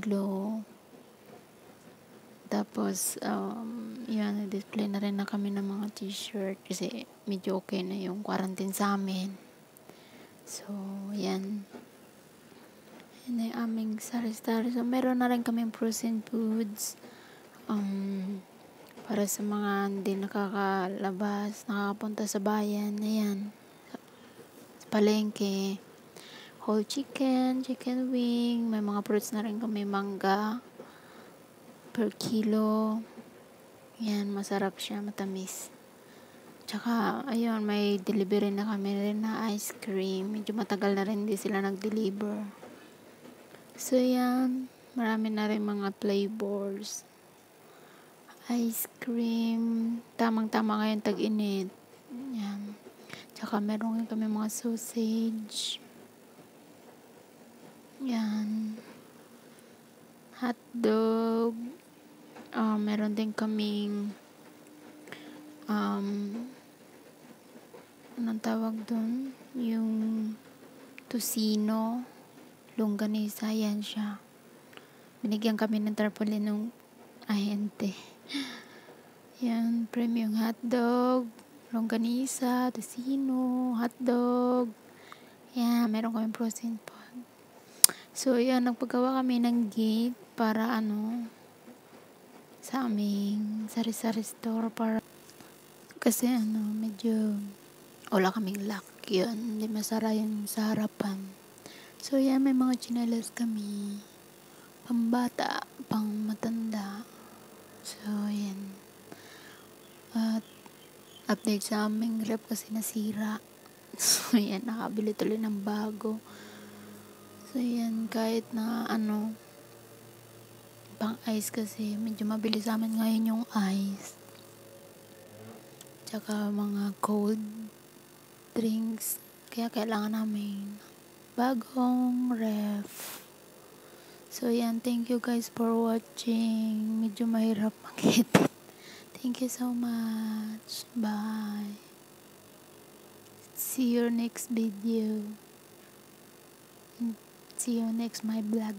kilo. Tapos, um, yan, display na rin na kami ng mga t-shirt kasi medyo okay na yung quarantine sa amin. So, yan. Yan ay aming sari-sari. So, meron na rin kami frozen foods. Um, para sa mga hindi nakakalabas, nakakapunta sa bayan, ayan. Palengke. Palengke whole chicken, chicken wing, may mga fruits na rin kami, mangga, per kilo. Yan, masarap siya, matamis. Tsaka, ayun, may delivery na kami rin na ice cream. Medyo matagal na rin hindi sila nag-deliver. So, yan, marami na rin mga flavors. Ice cream, tamang-tama ngayon tag-init. Yan. Tsaka meron kami mga sausage. Yan. Hot dog. Uh, meron din kaming um, anong tawag doon? Yung tusino, longganisa, yan siya. Binigyan kami ng tarpaulin ng ahente. Yan, premium hotdog, longganisa, tusino, hotdog. Yan, meron kami frozen po. So, yan, nagpagawa kami ng gate para ano, sa aming sari-sari store para kasi ano, medyo wala kaming lock yun. Hindi masara yun sa harapan. So, yan, may mga chinelas kami. Pambata, pang matanda. So, yan. At, update sa aming rep kasi nasira. So, yan, nakabili tuloy ng bago. So, yan, kahit na ano, pang ice kasi, medyo mabilis amin ngayon yung ice. Tsaka mga cold drinks. Kaya kailangan namin bagong ref. So, yan. Thank you guys for watching. Medyo mahirap mag-edit. Thank you so much. Bye. See you next video. See you next my blog.